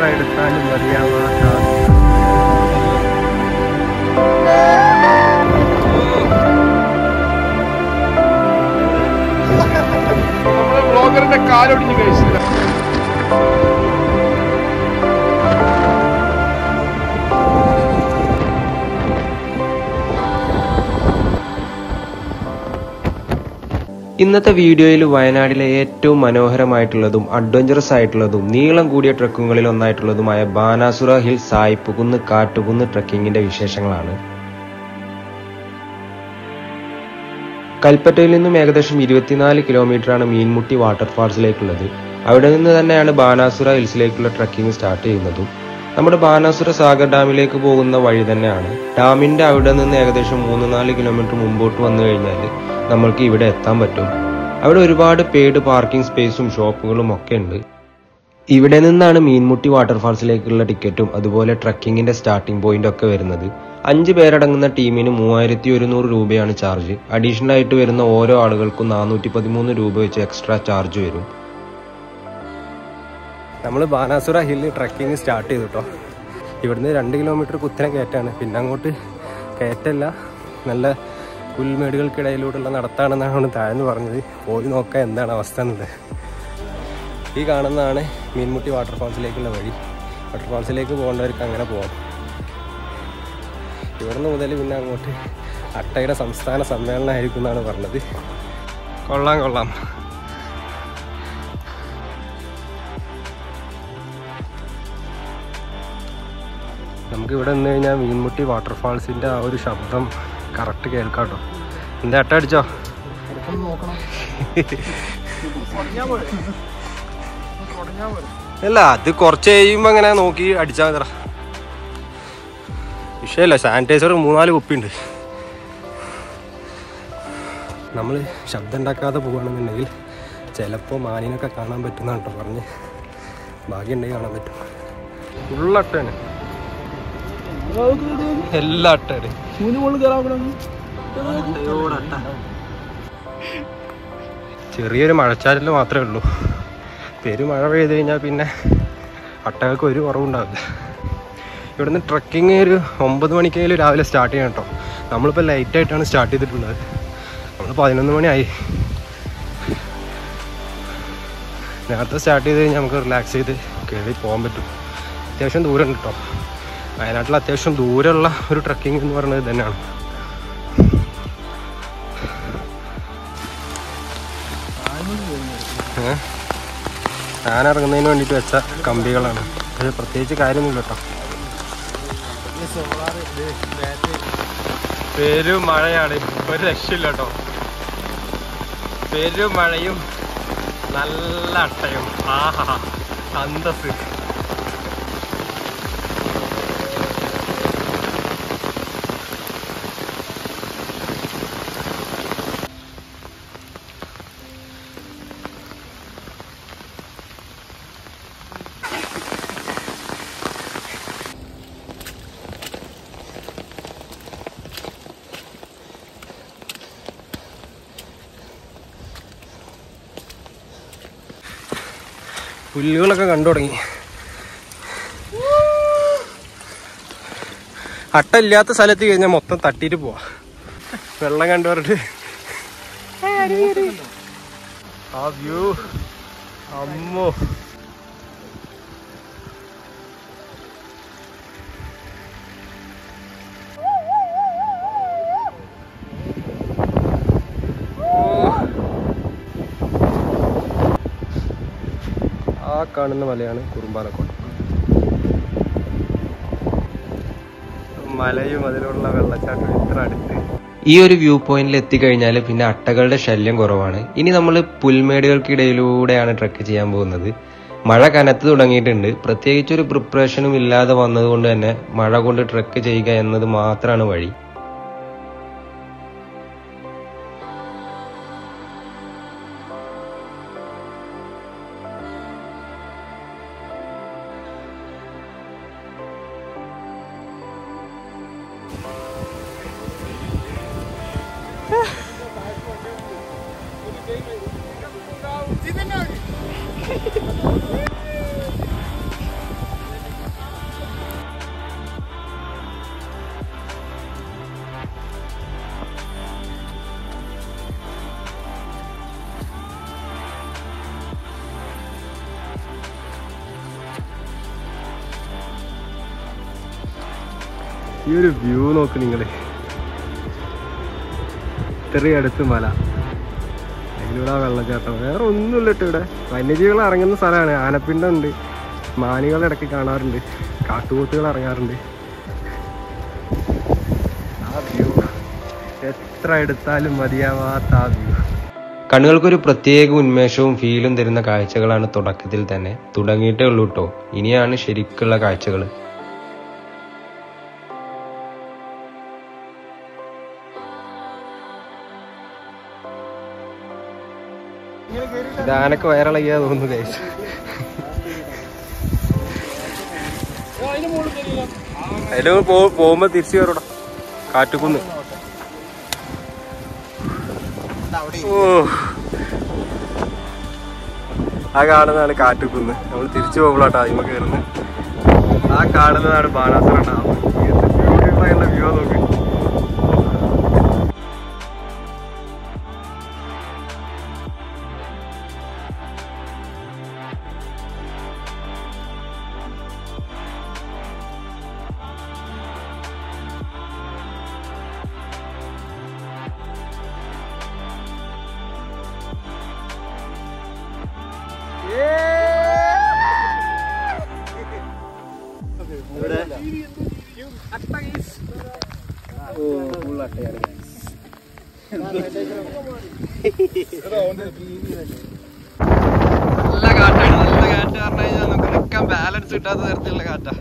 എത്ര എടുത്താലും മതിയാവാത്ത നമ്മൾ ബ്ലോഗറിന്റെ കഴിച്ചില്ല. ഇന്നത്തെ വീഡിയോയിൽ വയനാടിലെ ഏറ്റവും മനോഹരമായിട്ടുള്ളതും അഡ്വഞ്ചറസ് ആയിട്ടുള്ളതും നീളം കൂടിയ ട്രക്കുകളിൽ ഒന്നായിട്ടുള്ളതുമായ ബാനാസുര ഹിൽ സായിപ്പുകുന്ന് കാട്ടുകുന്ന് ട്രക്കിങ്ങിന്റെ വിശേഷങ്ങളാണ്. കൽപ്പറ്റയിൽ നിന്നും ഏകദേശം ഇരുപത്തിനാല് കിലോമീറ്ററാണ് മീൻമുട്ടി വാട്ടർഫാൾസിലേക്കുള്ളത് അവിടെ നിന്ന് തന്നെയാണ് ബാനാസുര ഹിൽസിലേക്കുള്ള ട്രക്കിംഗ് സ്റ്റാർട്ട് ചെയ്യുന്നതും. നമ്മുടെ ബാനാസുര സാഗർ ഡാമിലേക്ക് പോകുന്ന വഴി തന്നെയാണ്. ഡാമിന്റെ അവിടെ നിന്ന് ഏകദേശം മൂന്ന് നാല് കിലോമീറ്റർ മുമ്പോട്ട് വന്നു കഴിഞ്ഞാൽ നമ്മൾക്ക് ഇവിടെ എത്താൻ പറ്റും. അവിടെ ഒരുപാട് പെയ്ഡ് പാർക്കിംഗ് സ്പേസും ഷോപ്പുകളും ഒക്കെ ഉണ്ട്. ഇവിടെ നിന്നാണ് മീൻമുട്ടി വാട്ടർഫാൾസിലേക്കുള്ള ടിക്കറ്റും അതുപോലെ ട്രക്കിങ്ങിന്റെ സ്റ്റാർട്ടിംഗ് പോയിന്റ് ഒക്കെ വരുന്നത്. അഞ്ച് പേരടങ്ങുന്ന ടീമിന് മൂവായിരത്തി ഒരുന്നൂറ് രൂപയാണ് ചാർജ് അഡീഷണൽ ആയിട്ട് വരുന്ന ഓരോ ആളുകൾക്കും നാനൂറ്റി പതിമൂന്ന് രൂപ വെച്ച് എക്സ്ട്രാ ചാർജ് വരും. നമ്മൾ ബാനാസുര ഹില്ല് ട്രക്കിങ് സ്റ്റാർട്ട് ചെയ്തു കേട്ടോ ഇവിടുന്ന് രണ്ട് കിലോമീറ്റർ കുത്തനെ കയറ്റാണ്. പിന്നെ അങ്ങോട്ട് കയറ്റല്ല നല്ല പുൽമേടുകൾക്കിടയിലൂടെയുള്ള നടത്താണെന്നാണ് താഴ്ന്നു പറഞ്ഞത്. പോയി നോക്കാം എന്താണ് അവസ്ഥ എന്നുള്ളത്. ഈ കാണുന്നതാണ് മീൻമുട്ടി വാട്ടർഫാൾസിലേക്കുള്ള വഴി. വാട്ടർഫാൾസിലേക്ക് പോകേണ്ടവർക്ക് അങ്ങനെ പോകാം ഇവിടുന്ന് മുതൽ പിന്നെ അങ്ങോട്ട് അട്ടയുടെ സംസ്ഥാന സമ്മേളനമായിരിക്കും എന്നാണ് പറഞ്ഞത്. കൊള്ളാം കൊള്ളാം. നമുക്ക് ഇവിടെ നിന്ന് കഴിഞ്ഞാൽ മീൻമുട്ടി വാട്ടർഫാൾസിന്റെ ആ ഒരു ശബ്ദം കറക്റ്റ് കേൾക്കാം കേട്ടോ. എന്താ അട്ട അടിച്ചോ? അല്ല അത് കുറച്ച് കഴിയുമ്പോൾ അങ്ങനെ നോക്കി അടിച്ചാൽ മതിറ വിഷയമല്ല സാനിറ്റൈസർ മൂന്നാൽ കുപ്പിയുണ്ട്. നമ്മൾ ശബ്ദം ഉണ്ടാക്കാതെ പോകുകയാണെന്നുണ്ടെങ്കിൽ ചിലപ്പോൾ മാനിനൊക്കെ കാണാൻ പറ്റുന്നതാണ് കേട്ടോ പറഞ്ഞ്. ഭാഗ്യമുണ്ടെങ്കിൽ കാണാൻ പറ്റും. ഫുള്ളട്ടാണ് എല്ലാ ചെറിയൊരു മഴച്ചാലിൽ മാത്രമേ ഉള്ളൂ. പേര് മഴ പെയ്ത് കഴിഞ്ഞാൽ പിന്നെ അട്ടകൾക്ക് ഒരു കുറവുണ്ടാവില്ല. ഇവിടുന്ന് ട്രക്കിങ് ഒരു ഒമ്പത് മണിക്കെങ്കിലും രാവിലെ സ്റ്റാർട്ട് ചെയ്യണം കേട്ടോ. നമ്മളിപ്പോൾ ലൈറ്റായിട്ടാണ് സ്റ്റാർട്ട് ചെയ്തിട്ടുള്ളത്. നമ്മൾ പതിനൊന്ന് മണിയായി. നേരത്തെ സ്റ്റാർട്ട് ചെയ്ത് കഴിഞ്ഞാൽ നമുക്ക് റിലാക്സ് ചെയ്ത് കയറി പോകാൻ പറ്റും. അത്യാവശ്യം ദൂരം കേട്ടോ. വയനാട്ടിൽ അത്യാവശ്യം ദൂരമുള്ള ഒരു ട്രക്കിംഗ് എന്ന് പറയുന്നത് തന്നെയാണ്? ഞാൻ ഇറങ്ങുന്നതിന് വേണ്ടിയിട്ട് വെച്ച കമ്പികളാണ്. അത് പ്രത്യേകിച്ച് കാര്യമൊന്നുമില്ല കേട്ടോ. പെരും മഴയാണ് ഒരു രക്ഷയില്ല കേട്ടോ. പെരും മഴയും നല്ല അട്ടയും. ആഹാ. അന്തസ്. പുല്ലുകളൊക്കെ കണ്ടു തുടങ്ങി. അട്ട ഇല്ലാത്ത സ്ഥലത്ത് കഴിഞ്ഞാൽ മൊത്തം തട്ടിയിട്ട് പോവാ. വെള്ളം കണ്ടു പറഞ്ഞിട്ട്. ആ വ്യൂ അമ്മോ. കാണുന്ന മലയാണ് കുറുമ്പാലക്കോട്ട. മലയും അതിലുള്ള വെള്ളച്ചാട്ടം ഇത്ര അടുത്ത്. ഈ ഒരു വ്യൂ പോയിന്റിൽ എത്തിക്കഴിഞ്ഞാൽ പിന്നെ അട്ടകളുടെ ശല്യം കുറവാണ്. ഇനി നമ്മൾ പുൽമേടുകൾക്കിടയിലൂടെയാണ് ട്രക്ക് ചെയ്യാൻ പോകുന്നത്. മഴ കനത്ത് തുടങ്ങിയിട്ടുണ്ട്. പ്രത്യേകിച്ച് ഒരു പ്രിപ്പറേഷനും ഇല്ലാതെ വന്നതുകൊണ്ട് തന്നെ മഴ കൊണ്ട് ട്രക്ക് ചെയ്യുക എന്നത് മാത്രമാണ് വഴി. Dit is nou. ഈ ഒരു വ്യൂ നോക്ക് നിങ്ങൾ ഇത്രയും അടുത്ത് മല. അതിലൂടെ വെള്ളച്ചാട്ടം വേറെ ഒന്നുമില്ല കേട്ടോ ഇവിടെ. വന്യജീവികൾ ഇറങ്ങുന്ന സ്ഥലമാണ്. ആനപ്പിണ്ടം മാനികൾ മാനുകൾ ഇടയ്ക്ക് കാണാറുണ്ട്. കാട്ടുപോത്തുകൾ ഇറങ്ങാറുണ്ട്. ആ വ്യൂ എത്ര എടുത്താലും മതിയാവാത്ത ആ വ്യൂ കണ്ണുകൾക്കൊരു പ്രത്യേക ഉന്മേഷവും ഫീലും തരുന്ന കാഴ്ചകളാണ് തുടക്കത്തിൽ തന്നെ. തുടങ്ങിയിട്ടേ ഉള്ളൂ കേട്ടോ ഇനിയാണ് ശരിക്കുള്ള കാഴ്ചകൾ ഇത് ആനക്ക് വയറിളകിയാ തോന്നുന്നു ഗൈസ് അതിൽ പോകുമ്പോ തിരിച്ചു കയറൂടാ കാറ്റുകുന്ന് ഓ. ആ കാണുന്നതാണ് കാറ്റുകുന്ന് നമ്മൾ തിരിച്ചു പോകുമ്പോഴാട്ടോ അതിമ കയറുന്നത് ആ കാണുന്നതാണ് ബാണാസുര ഡാം ബ്യൂട്ടിഫുൾ വ്യൂ നോക്ക് നല്ല കാറ്റാണ്. നല്ല കാറ്റ് പറഞ്ഞു കഴിഞ്ഞാൽ നമുക്ക് നിൽക്കാൻ ബാലൻസ് കിട്ടാത്ത തരത്തിലുള്ള കാറ്റാ.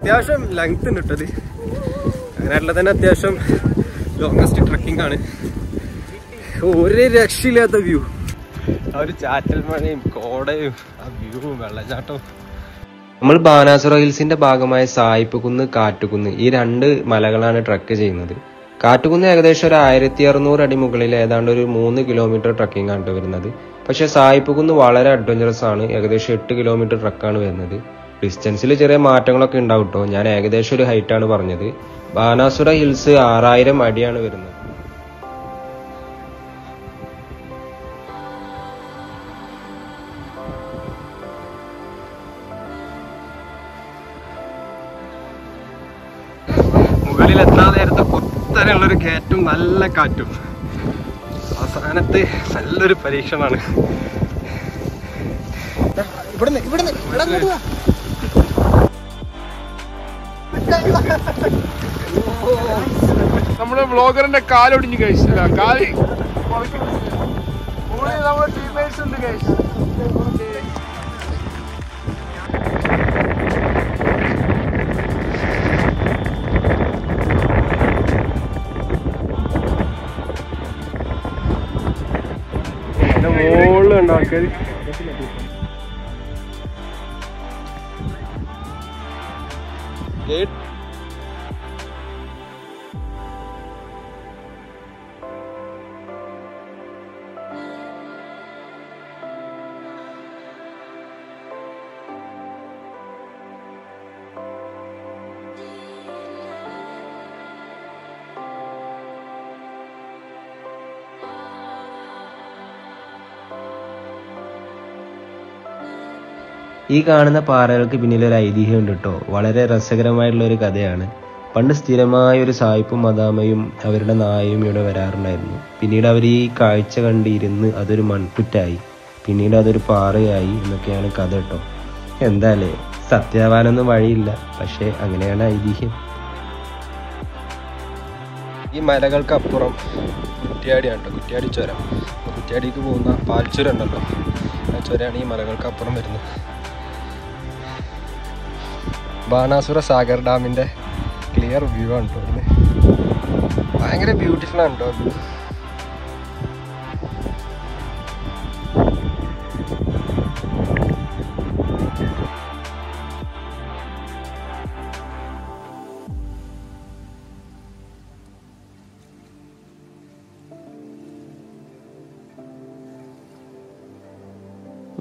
അത്യാവശ്യം ലെങ്ത് ഉണ്ട് ഇട്ടത് അങ്ങനെയുള്ള തന്നെ അത്യാവശ്യം ലോങ്ങസ്റ്റ് ട്രക്കിംഗ് ആണ്. ഒരു രക്ഷയില്ലാത്ത വ്യൂ ഒരു ചാറ്റൽ മഴയും കോടയും ആ വ്യൂവും വെള്ളച്ചാട്ടവും. നമ്മൾ ബാനാസുര ഹിൽസിന്റെ ഭാഗമായ സായിപ്പ് കുന്ന് കാറ്റുകുന്ന് ഈ രണ്ട് മലകളാണ് ട്രക്ക് ചെയ്യുന്നത്. കാറ്റുകുന്ന് ഏകദേശം ഒരു ആയിരത്തി അറുന്നൂറ് അടി മുകളിൽ ഏതാണ്ട് ഒരു മൂന്ന് കിലോമീറ്റർ ട്രക്കിംഗ് ആണ് വരുന്നത്. പക്ഷേ സായിപ്പ് കുന്ന് വളരെ അഡ്വഞ്ചറസ് ആണ്. ഏകദേശം എട്ട് കിലോമീറ്റർ ട്രക്കാണ് വരുന്നത്. ഡിസ്റ്റൻസിൽ ചെറിയ മാറ്റങ്ങളൊക്കെ ഉണ്ടാവും കേട്ടോ ഞാൻ ഏകദേശം ഒരു ഹൈറ്റ് ആണ് പറഞ്ഞത്. ബാനാസുര ഹിൽസ് ആറായിരം അടിയാണ് വരുന്നത്. മുകളിൽ എത്താൻ നേരത്തെ കുത്തനെയുള്ളൊരു കയറ്റും നല്ല കാറ്റും. അവസാനത്ത് നല്ലൊരു പരീക്ഷണമാണ്. നമ്മുടെ വ്ളോഗറിന്റെ കാലൊടിഞ്ഞു കഴിച്ചില്ല കാലി. നമ്മുടെ ടീമേറ്റ്സ് ഉണ്ട് കഴിച്ചു जानकारी ഈ കാണുന്ന പാറകൾക്ക് പിന്നിൽ ഒരു ഐതിഹ്യം ഉണ്ട് കേട്ടോ വളരെ രസകരമായിട്ടുള്ള ഒരു കഥയാണ്. പണ്ട് സ്ഥിരമായ ഒരു സായിപ്പും മദാമയും അവരുടെ നായയും ഇവിടെ വരാറുണ്ടായിരുന്നു. പിന്നീട് അവർ ഈ കാഴ്ച കണ്ടിരുന്ന് അതൊരു മൺപുറ്റായി പിന്നീട് അതൊരു പാറയായി എന്നൊക്കെയാണ് കഥ കേട്ടോ എന്താല്ലേ സത്യാവാനൊന്നും വഴിയില്ല. പക്ഷേ അങ്ങനെയാണ് ഐതിഹ്യം. ഈ മലകൾക്കപ്പുറം കുറ്റ്യാടിയാണ് കേട്ടോ കുറ്റ്യാടി ചുരം. കുറ്റ്യാടിക്ക് പോകുന്ന പാൽച്ചുരം ഉണ്ടല്ലോ ആ ചുരമാണ് ഈ മലകൾക്കപ്പുറം വരുന്നത്. ബാണാസുര സാഗർ ഡാമിന്റെ ക്ലിയർ വ്യൂ ആണ് കേട്ടോ ഭയങ്കര ബ്യൂട്ടിഫുൾ ആണ് കേട്ടോ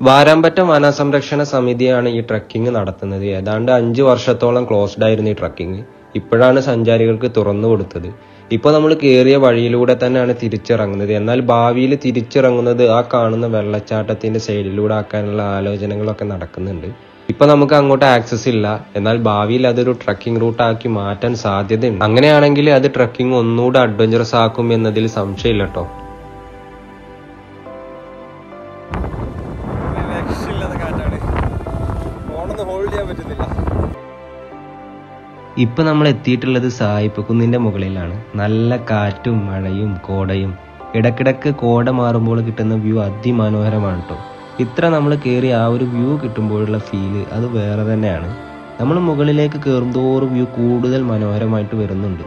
വാരാമ്പറ്റ വനസംരക്ഷണ സമിതിയാണ് ഈ ട്രക്കിംഗ് നടത്തുന്നത്. ഏതാണ്ട് അഞ്ച് വർഷത്തോളം ക്ലോസ്ഡ് ആയിരുന്നു ഈ ട്രക്കിംഗ്. ഇപ്പോഴാണ് സഞ്ചാരികൾക്ക് തുറന്നു കൊടുത്തത്. ഇപ്പോൾ നമ്മൾ കയറിയ വഴിയിലൂടെ തന്നെയാണ് തിരിച്ചിറങ്ങുന്നത്. എന്നാൽ ഭാവിയിൽ തിരിച്ചിറങ്ങുന്നത് ആ കാണുന്ന വെള്ളച്ചാട്ടത്തിന്റെ സൈഡിലൂടെ ആക്കാനുള്ള ആലോചനകളൊക്കെ നടക്കുന്നുണ്ട്. ഇപ്പൊ നമുക്ക് അങ്ങോട്ട് ആക്സസ് ഇല്ല. എന്നാൽ ഭാവിയിൽ അതൊരു ട്രക്കിംഗ് റൂട്ട് ആക്കി മാറ്റാൻ സാധ്യതയുണ്ട്. അങ്ങനെയാണെങ്കിൽ അത് ട്രക്കിംഗ് ഒന്നുകൂടെ അഡ്വഞ്ചറസ് ആക്കും എന്നതിൽ സംശയമില്ല കേട്ടോ. ഇപ്പൊ നമ്മൾ എത്തിയിട്ടുള്ളത് സായിപ്പ് കുന്നിന്റെ മുകളിലാണ്. നല്ല കാറ്റും മഴയും കോടയും. ഇടക്കിടക്ക് കോട മാറുമ്പോൾ കിട്ടുന്ന വ്യൂ അതിമനോഹരമാണ് കേട്ടോ ഇത്ര നമ്മൾ കയറി ആ ഒരു വ്യൂ കിട്ടുമ്പോഴുള്ള ഫീൽ അത് വേറെ തന്നെയാണ്. നമ്മൾ മുകളിലേക്ക് കയറും തോറും വ്യൂ കൂടുതൽ മനോഹരമായിട്ട് വരുന്നുണ്ട്.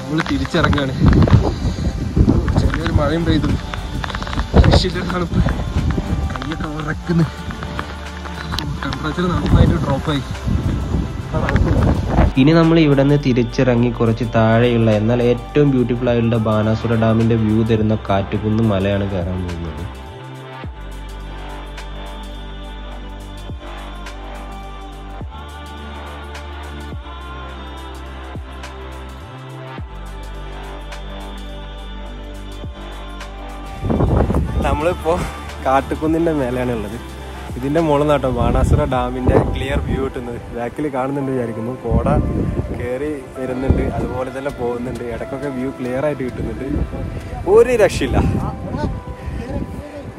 നമ്മൾ തിരിച്ചിറങ്ങാണ്. ചെറിയൊരു മഴയും പെയ്തു. രക്ഷയില്ല തണുപ്പ് കയ്യൊക്കെ വിറക്കുന്നു ടെമ്പറേച്ചർ നന്നായിട്ട് ഡ്രോപ്പായി ഇനി നമ്മൾ ഇവിടെ നിന്ന് തിരിച്ചിറങ്ങി കുറച്ച് താഴെയുള്ള എന്നാൽ ഏറ്റവും ബ്യൂട്ടിഫുൾ ആയിട്ടുള്ള ബാനാസുര ഡാമിന്റെ വ്യൂ തരുന്ന കാറ്റുകുന്ന് മലയാണ് കയറാൻ പോകുന്നത്. നമ്മളിപ്പോ കാട്ടുകുന്നിന്റെ മേലെയാണ് ഉള്ളത്. ഇതിന്റെ മുകളിൽ നിന്നാട്ടോ ബാണാസുര ഡാമിന്റെ ക്ലിയർ വ്യൂ കിട്ടുന്നത്. ബാക്കിൽ കാണുന്നുണ്ട് വിചാരിക്കുന്നു. കോട കയറി വരുന്നുണ്ട്. അതുപോലെ തന്നെ പോകുന്നുണ്ട്. ഇടയ്ക്കൊക്കെ വ്യൂ ക്ലിയർ ആയിട്ട് കിട്ടുന്നുണ്ട്. ഒരു രക്ഷയില്ല.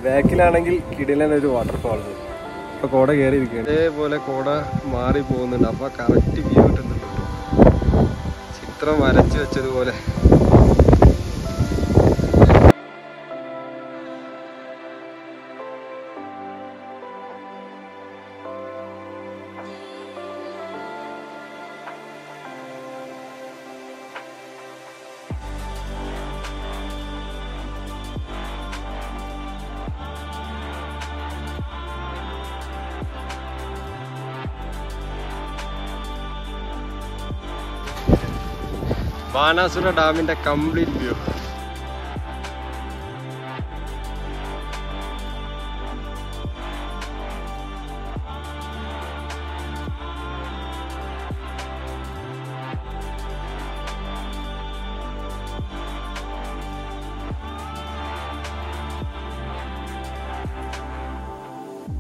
ബാക്കിലാണെങ്കിൽ കിടിലൻ ഒരു വാട്ടർഫാൾ ഇപ്പൊ കോട കയറി ഇരിക്കുകയാണ് അതേപോലെ കോട മാറി പോകുന്നുണ്ട്. അപ്പൊ കറക്റ്റ് വ്യൂ കിട്ടുന്നുണ്ട്. ട്ടോ. ചിത്രം വരച്ചു വെച്ചതുപോലെ. ബാണാസുര ഡാമിന്റെ complete view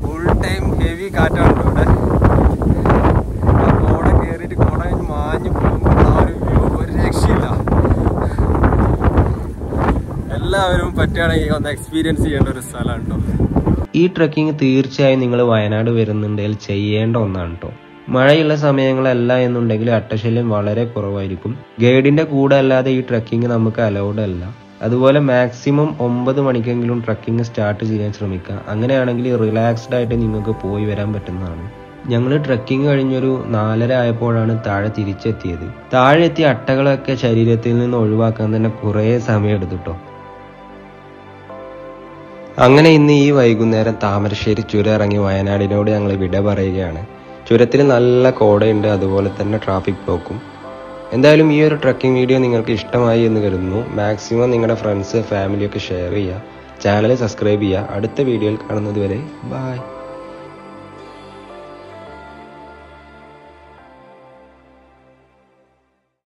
full time heavy കാറ്റാണ് പറ്റുകയാണെങ്കിൽ ഒന്ന് എക്സ്പീരിയൻസ് ചെയ്യേണ്ട ഒരു സ്ഥലമാണ് ഈ ട്രക്കിംഗ് തീർച്ചയായും നിങ്ങൾ വയനാട് വരുന്നുണ്ടെങ്കിൽ ചെയ്യേണ്ട ഒന്നാണ് കേട്ടോ മഴയുള്ള സമയങ്ങളല്ല എന്നുണ്ടെങ്കിൽ അട്ടശല്യം വളരെ കുറവായിരിക്കും. ഗൈഡിന്റെ കൂടെ അല്ലാതെ ഈ ട്രക്കിംഗ് നമുക്ക് അലൗഡ് അല്ല. അതുപോലെ മാക്സിമം ഒമ്പത് മണിക്കെങ്കിലും ട്രക്കിംഗ് സ്റ്റാർട്ട് ചെയ്യാൻ ശ്രമിക്കുക. അങ്ങനെയാണെങ്കിൽ റിലാക്സ്ഡ് ആയിട്ട് നിങ്ങൾക്ക് പോയി വരാൻ പറ്റുന്നതാണ്. ഞങ്ങൾ ട്രക്കിംഗ് കഴിഞ്ഞൊരു നാലര ആയപ്പോഴാണ് താഴെ തിരിച്ചെത്തിയത്. താഴെ എത്തിയ അട്ടകളൊക്കെ ശരീരത്തിൽ നിന്ന് ഒഴിവാക്കാൻ തന്നെ കുറേ സമയം എടുത്തു അങ്ങനെ ഇന്ന് ഈ വൈകുന്നേരം താമരശ്ശേരി ചുരം ഇറങ്ങി വയനാടിനോട് ഞങ്ങൾ വിട പറയുകയാണ്. ചുരത്തിൽ നല്ല കോടയുണ്ട് അതുപോലെ തന്നെ ട്രാഫിക് ബ്ലോക്കും. എന്തായാലും ഈ ഒരു ട്രക്കിംഗ് വീഡിയോ നിങ്ങൾക്ക് ഇഷ്ടമായി എന്ന് കരുതുന്നു. മാക്സിമം നിങ്ങളുടെ ഫ്രണ്ട്സ് ഫാമിലിയൊക്കെ ഷെയർ ചെയ്യുക. ചാനൽ സബ്സ്ക്രൈബ് ചെയ്യുക. അടുത്ത വീഡിയോയിൽ കാണുന്നത് വരെ ബായ്